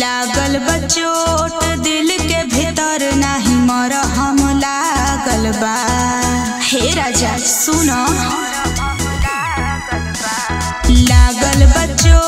लागल बचोट दिल के भीतर नहीं मर हम लागल बा। हे राजा, सुनो। लागल बचोट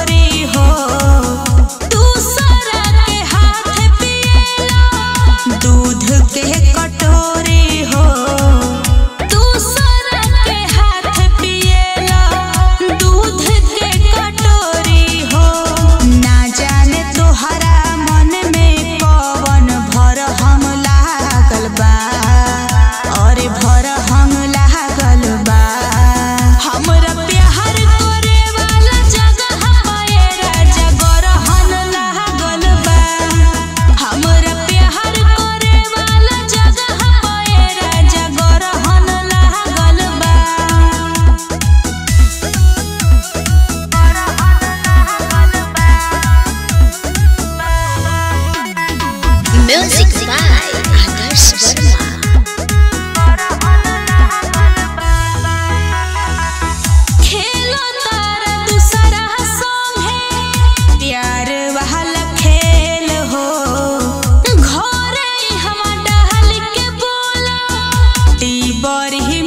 body here.